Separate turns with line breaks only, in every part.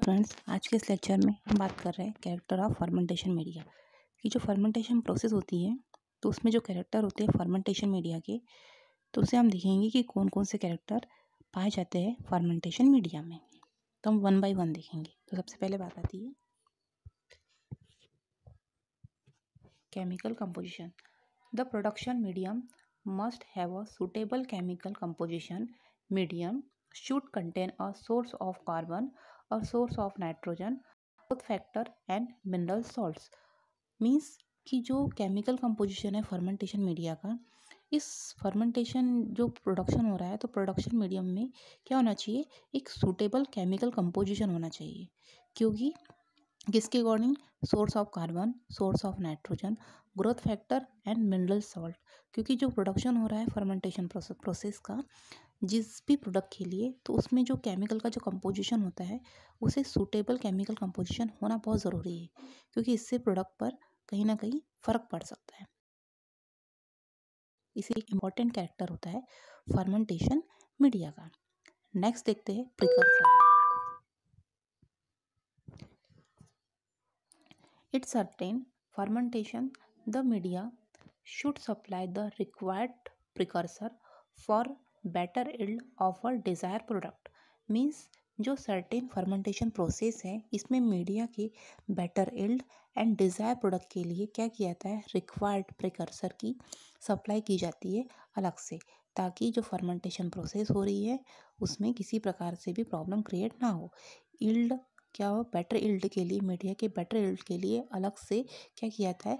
Friends, आज के इस लेक्चर में हम बात कर रहे हैं कैरेक्टर ऑफ़ फर्मेंटेशन मीडिया की जो फर्मेंटेशन प्रोसेस होती है तो उसमें जो कैरेक्टर होते हैं फर्मेंटेशन मीडिया के तो उसे हम देखेंगे कि कौन कौन से कैरेक्टर पाए जाते हैं फर्मेंटेशन मीडिया में। तो हम वन बाय वन देखेंगे। तो सबसे पहले बात आती है chemical composition the production medium must have a suitable chemical composition medium should contain a source of carbon or source of nitrogen growth factor, and mineral salts. Means कि जो chemical composition है फर्मेंटेशन मीडिया का, इस fermentation जो production हो रहा है तो प्रोडक्शन मीडियम में क्या होना चाहिए? एक सूटेबल केमिकल कंपोजिशन होना चाहिए। क्योंकि किसके according source of carbon source of nitrogen growth factor and mineral salt क्योंकि जो प्रोडक्शन हो रहा है फर्मेंटेशन प्रोसेस का जिस भी प्रोडक्ट के लिए तो उसमें जो केमिकल का जो कंपोजिशन होता है, उसे सूटेबल केमिकल कंपोजिशन होना बहुत ज़रूरी है, क्योंकि इससे प्रोडक्ट पर कहीं ना कहीं फ़र्क पड़ सकता है। इसे एक इंपॉर्टेंट कैरेक्टर होता है फर्मेंटेशन मीडिया का। नेक्स्ट देखते हैं precursor it's certain fermentation the media should supply the required precursor for better yield of a desire product means जो सर्टेन फर्मेंटेशन प्रोसेस है, इसमें मीडिया के better yield and desire product के लिए क्या किया जाता है? रिक्वायर्ड प्रिकर्सर की सप्लाई की जाती है अलग से, ताकि जो फर्मेंटेशन प्रोसेस हो रही है, उसमें किसी प्रकार से भी प्रॉब्लम क्रिएट ना हो। इल्ड क्या हो? बेटर इल्ड के लिए मीडिया के बेटर इल्ड के लिए अलग से क्या किया जाता है?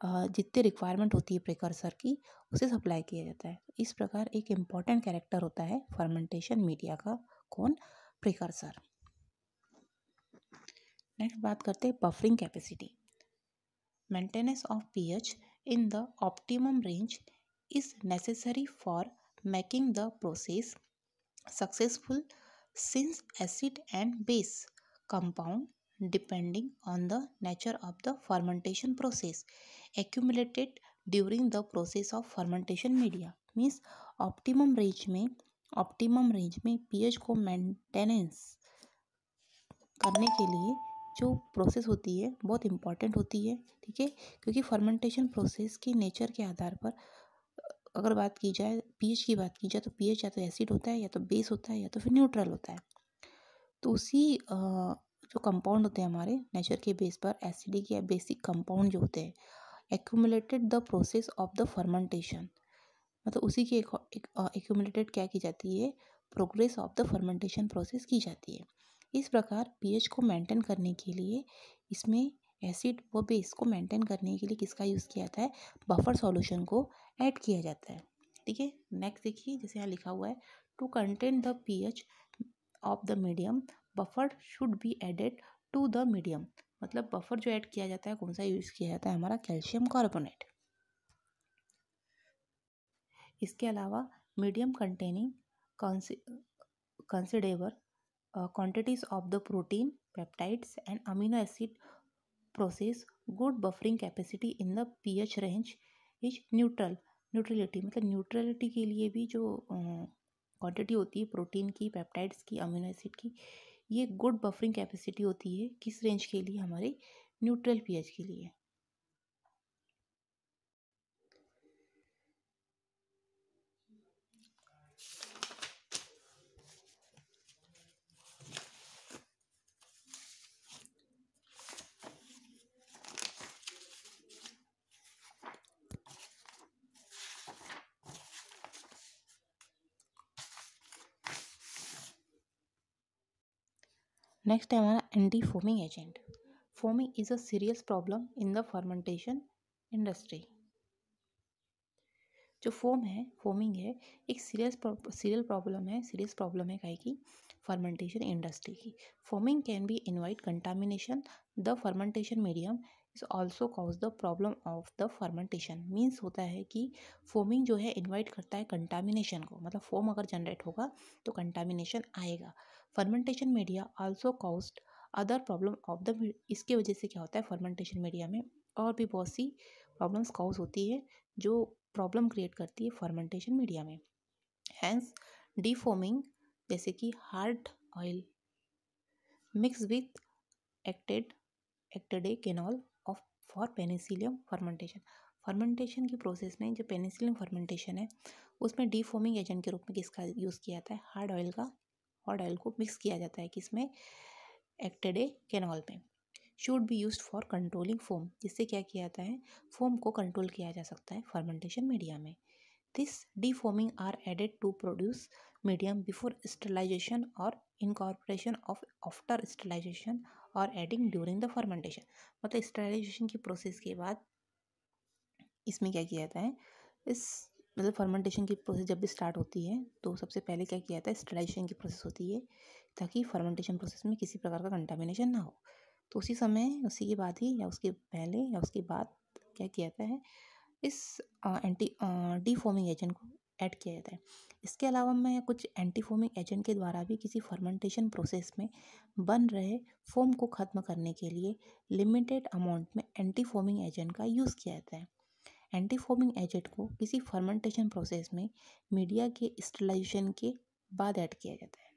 जितनी रिक्वायरमेंट होती है प्रिकर्सर की, उसे सप्लाई किया जाता है। इस प्रकार एक इंपॉर्टेंट कैरेक्टर होता है फर्मेंटेशन मीडिया का कौन? प्रिकर्सर नेक्स्ट बात करते हैं buffering capacity maintenance of pH in the optimum range is necessary for making the process successful since acid and base compound depending on the nature of the fermentation process, accumulated during the process of fermentation media. Means optimum range में optimum range में pH को maintenance करने के लिए जो process होती है, बहुत इंपॉर्टेंट होती है, ठीक है? क्योंकि फर्मेंटेशन प्रोसेस के नेचर के आधार पर, अगर बात की जाए पीएच की बात की जाए तो पीएच या तो एसिड होता है, या तो बेस होता है, या तो फिर न्यूट्रल होता है। तो उसी जो कंपाउंड होते हैं हमारे नेचर के बेस पर एसिडिक या बेसिक कंपाउंड जो होते हैं accumulated the process of the fermentation मतलब उसी की एक्यूमुलेटेड क्या की जाती है? Progress of the fermentation process की जाती है। इस प्रकार पीएच को मेंटेन करने के लिए, इसमें एसिड व बेस को मेंटेन करने के लिए किसका यूज़ किया जाता है? बफर सॉल्यूशन को ऐड किया जाता है। ठीक है? नेक्स्ट देखिए, जैसे यहाँ लिखा हुआ है to contain the pH of the medium buffer should be added to the medium मतलब बफर जो ऐड किया जाता है कौन सा यूज़ किया जाता है? हमारा कैल्शियम कार्बोनेट इसके अलावा medium containing considerable quantities of the protein peptides and amino acid process good buffering capacity in the pH range is neutral neutrality मतलब न्यूट्रलिटी के लिए भी जो क्वांटिटी uh, होती है प्रोटीन की पेप्टाइड्स की अमीनो एसिड की ये गुड बफरिंग कैपेसिटी होती है किस रेंज के लिए? हमारे न्यूट्रल पीएच के लिए। नेक्स्ट है हमारा anti foaming agent foaming is a serious problem in the fermentation industry जो फोम है फोमिंग है, एक सीरियस सीरियल प्रॉब्लम है सीरियस प्रॉब्लम है काहे की? फर्मेंटेशन इंडस्ट्री की. Foaming can be invite contamination the fermentation medium is also cause the problem of the fermentation means होता है कि फोमिंग जो है इन्वाइट करता है कंटामिनेशन को। मतलब फोम अगर जनरेट होगा तो कंटामिनेशन आएगा। Fermentation media also caused other problem of the इसके वजह से क्या होता है फर्मेंटेशन मीडिया में? और भी बहुत सी प्रॉब्लम्स कॉज होती है, जो प्रॉब्लम क्रिएट करती है फर्मेंटेशन मीडिया में। हैंस डीफोमिंग जैसे कि hard oil mix with acted octadecanol of for penicillium fermentation fermentation की प्रोसेस में जो पेनिसिलियम फर्मेंटेशन है, उसमें डीफोमिंग एजेंट के रूप में किसका यूज़ किया जाता है? हार्ड ऑयल का हार्ड ऑयल को मिक्स किया जाता है किसमें? एक्टेडे कैनॉल में। Should be use for controlling foam जिससे क्या किया जाता है? फोम को कंट्रोल किया जा सकता है फर्मेंटेशन मीडिया में। This defoaming are added to produce medium before sterilization और इनकॉर्पोरेशन ऑफ़ आफ्टर स्टरलाइजेशन और एडिंग ड्यूरिंग द फर्मेंटेशन मतलब स्टरलाइजेशन की प्रोसेस के बाद इसमें क्या किया जाता है? इस मतलब फर्मेंटेशन की प्रोसेस जब भी स्टार्ट होती है तो सबसे पहले क्या किया जाता है? स्टरलाइजेशन की प्रोसेस होती है, ताकि फर्मेंटेशन प्रोसेस में किसी प्रकार का कंटामिनेशन ना हो। तो उसी समय, उसी के बाद ही, या उसके पहले, या उसके बाद क्या किया जाता है? इस एंटी डीफोमिंग एजेंट को ऐड किया जाता है इसके अलावा मैं कुछ एंटीफोमिंग एजेंट के द्वारा भी किसी फर्मेंटेशन प्रोसेस में बन रहे फोम को ख़त्म करने के लिए लिमिटेड अमाउंट में एंटीफोमिंग एजेंट का यूज़ किया जाता है। एंटीफोमिंग एजेंट को किसी फर्मेंटेशन प्रोसेस में मीडिया के स्टलाइजेशन के बाद ऐड किया जाता है।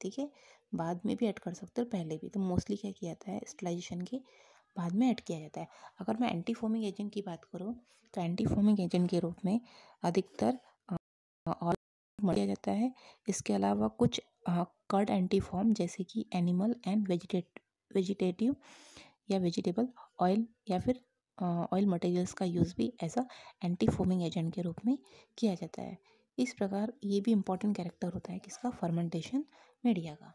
ठीक है? बाद में भी ऐड कर सकते हो, पहले भी। तो मोस्टली क्या किया जाता है? स्टरलाइजेशन के बाद में ऐड किया जाता है। अगर मैं एंटीफोमिंग एजेंट की बात करूँ तो एंटीफोमिंग एजेंट के रूप में अधिकतर ऑल किया जाता है। इसके अलावा कुछ कर्ड एंटीफॉर्म जैसे कि एनिमल एंड वेजिटेट, वेजिटेटिव या वेजिटेबल ऑयल या फिर ऑयल मटेरियल्स का यूज़ भी as a anti foaming agent के रूप में किया जाता है। इस प्रकार ये भी इंपॉर्टेंट कैरेक्टर होता है किसका फर्मेंटेशन मीडिया का।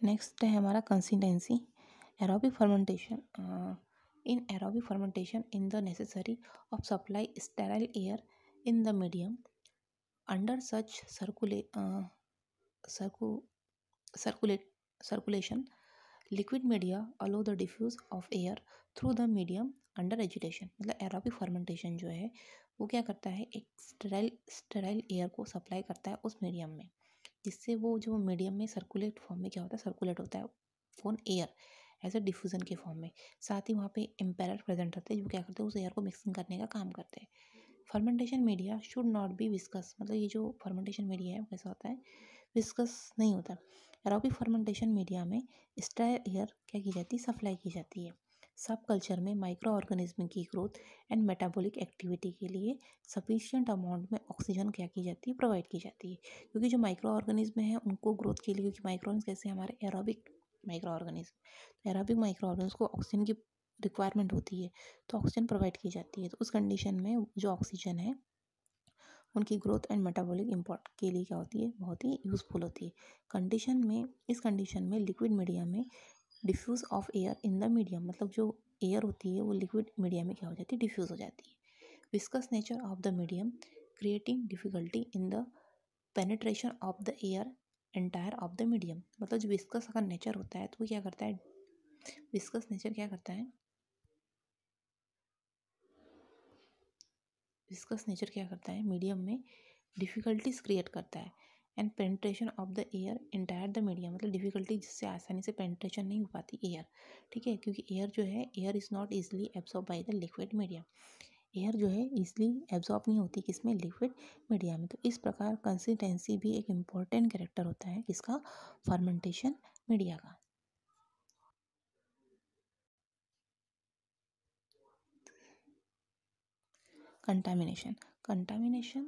नेक्स्ट है हमारा consistency, aerobic fermentation in aerobic fermentation in the necessary of supply sterile air in the medium under such सर्कुले सर्कु circulate circulation liquid media allow the diffuse of air through the medium under agitation मतलब aerobic fermentation जो है, वो क्या करता है? एक sterile sterile air को supply करता है उस मीडियम में। जिससे वो जो मीडियम में सर्कुलेट फॉर्म में क्या होता है? सर्कुलेट होता है फ़ोन एयर एज अ डिफ्यूज़न के फॉर्म में। साथ ही वहाँ पे एम्पेयर प्रेजेंट रहते हैं, जो क्या करते हैं, उस एयर को मिक्सिंग करने का काम करते हैं। Fermentation media should not be viscous मतलब ये जो फर्मेंटेशन मीडिया है, वो कैसा होता है? विस्कस नहीं होता। एरोबिक फर्मेंटेशन मीडिया में स्टायर एयर क्या की जाती है? सप्लाई की जाती है। सब कल्चर में माइक्रो ऑर्गेनिज्म की ग्रोथ एंड मेटाबॉलिक एक्टिविटी के लिए सफिशियंट अमाउंट में ऑक्सीजन क्या की जाती है? प्रोवाइड की जाती है। क्योंकि जो माइक्रो ऑर्गेनिज्म है, उनको ग्रोथ के लिए, क्योंकि माइक्रो कैसे हमारे aerobic micro organism aerobic micro organism को ऑक्सीजन की रिक्वायरमेंट होती है तो ऑक्सीजन प्रोवाइड की जाती है। तो उस कंडीशन में जो ऑक्सीजन है, उनकी ग्रोथ एंड मेटाबॉलिक इम्पोर्ट के लिए क्या होती है? बहुत ही यूज़फुल होती है। कंडीशन में, इस कंडीशन में लिक्विड मीडिया में diffuse of air in the medium मतलब जो एयर होती है, वो लिक्विड मीडिया में क्या हो जाती है? डिफ्यूज़ हो जाती है। Viscous nature of the medium creating difficulty in the penetration of the air entire of the medium मतलब जो विस्कस अगर नेचर होता है तो वो क्या करता है? विस्कस नेचर क्या करता है? विस्कस नेचर क्या करता है? मीडियम में डिफ़िकल्टीज क्रिएट करता है। And penetration of the air entire the medium मतलब डिफ़िकल्टी जिससे आसानी से पेंट्रेशन नहीं हो पाती एयर ठीक है? क्योंकि एयर जो है air is not easily absorb by the liquid medium air जो है ईजिली एब्जॉर्ब नहीं होती किसमें लिक्विड मीडिया में तो इस प्रकार कंसिस्टेंसी भी एक इंपॉर्टेंट कैरेक्टर होता है किसका फर्मेंटेशन मीडिया का contamination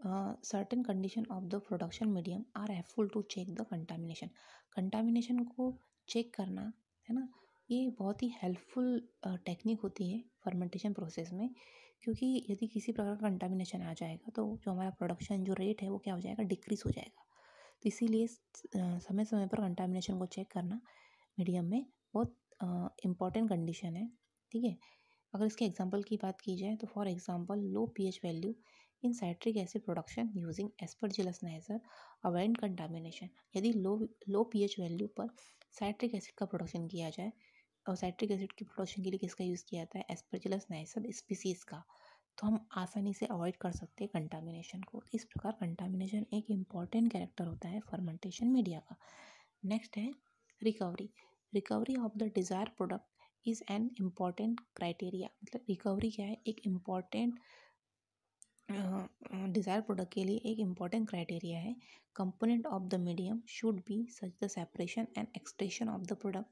uh, certain condition of the production medium are helpful to check the contamination contamination को चेक करना है ना ये बहुत ही हेल्पफुल टेक्निक होती है फर्मेंटेशन प्रोसेस में, क्योंकि यदि किसी प्रकार का कंटामिनेशन आ जाएगा तो जो हमारा प्रोडक्शन जो रेट है, वो क्या हो जाएगा? डिक्रीज हो जाएगा। तो इसीलिए समय समय पर कंटामिनेशन को चेक करना मीडियम में बहुत इंपॉर्टेंट कंडीशन है, ठीक है? अगर इसके एग्ज़ाम्पल की बात की जाए तो for example low P H value in citric acid production using aspergillus niger avoid contamination यदि low low P H value पर साइट्रिक एसिड का प्रोडक्शन किया जाए और साइट्रिक एसिड की प्रोडक्शन के लिए किसका यूज़ किया जाता है? एस्परजिलस नाइसर स्पीसीज़ का। तो हम आसानी से अवॉइड कर सकते हैं कंटामिनेशन को। इस प्रकार कंटामिनेशन एक इंपॉर्टेंट कैरेक्टर होता है फर्मेंटेशन मीडिया का। नेक्स्ट है recovery. Recovery of the desire product is an important criteria. मतलब रिकवरी क्या है? एक इंपॉर्टेंट डिज़ायर प्रोडक्ट के लिए एक इंपॉर्टेंट क्राइटेरिया है। Component of the medium should be such the separation and extraction of the product.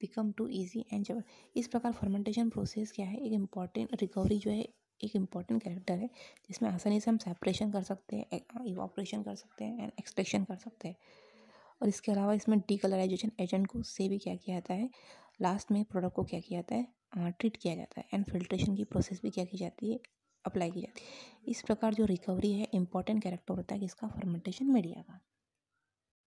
Become to easy and जब इस प्रकार फर्मेंटेशन प्रोसेस क्या है, एक इंपॉर्टेंट रिकवरी जो है, एक इंपॉर्टेंट कैरेक्टर है, जिसमें आसानी से हम सेपरेशन कर सकते हैं इवापरेशन कर सकते हैं एंड एक्सट्रेक्शन कर सकते हैं। और इसके अलावा इसमें डीकलराइजेशन एजेंट को से भी क्या किया जाता है लास्ट में प्रोडक्ट को क्या किया जाता है ट्रीट किया जाता है एंड फिल्ट्रेशन की प्रोसेस भी क्या की जाती है अप्लाई की जाती है। इस प्रकार जो रिकवरी है इंपॉर्टेंट कैरेक्टर होता है किसका फर्मेंटेशन मीडिया का।